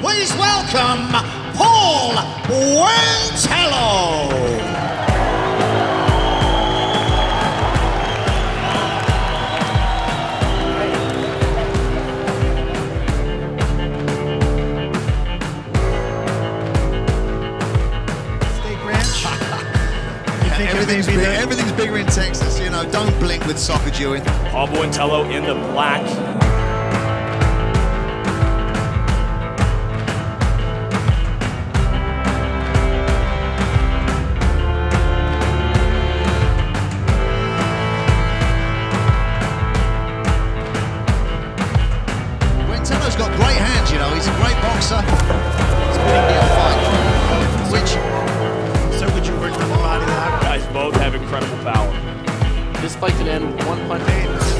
Please welcome Paul Buentello. Steak Ranch. You think it may Everything's, big, everything's bigger in Texas, you know. Don't blink with soccer Dewey. Paul Buentello in the black. Both have incredible power. This fight could end with one punch.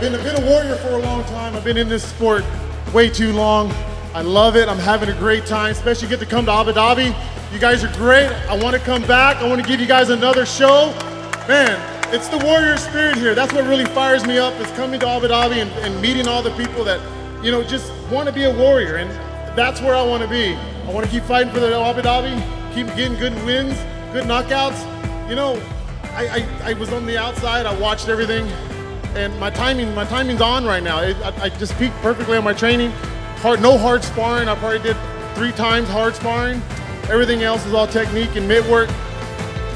I've been, I've been a warrior for a long time. I've been in this sport way too long. I love it. I'm having a great time, especially get to come to Abu Dhabi. You guys are great. I want to come back. I want to give you guys another show. Man, it's the warrior spirit here. That's what really fires me up is coming to Abu Dhabi and, and meeting all the people that, you know, just want to be a warrior. And that's where I want to be. I want to keep fighting for the Abu Dhabi, keep getting good wins, good knockouts. You know, I, I, I was on the outside. I watched everything and my timing my timing's on right now. It, I, I just peaked perfectly on my training. Hard, no hard sparring. I probably did three times hard sparring. Everything else is all technique and mitt work.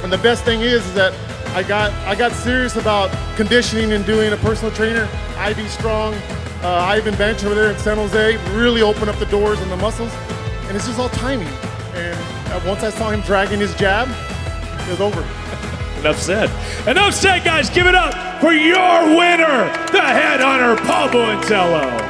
And the best thing is, is that I got I got serious about conditioning and doing a personal trainer. Ivy Strong, uh, Ivan Bench over there in San Jose really opened up the doors and the muscles. And it's just all timing. And uh, once I saw him dragging his jab, it was over. Enough said. Enough said, guys. Give it up for your winner, the headhunter, Paul Buentello.